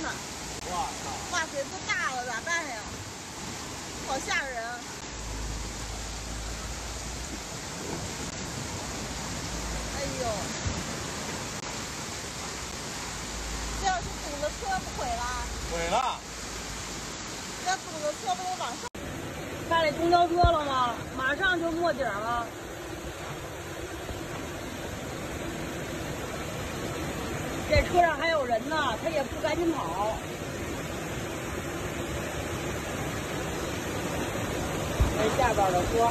呢。哇操！哇塞，都大了咋办呀？好吓人！哎呦，这要是堵了车不毁了？毁了！要堵了车不得往上？看见公交车了吗？马上就没顶了。这车上还有人呢，赶紧跑。那下边的锅。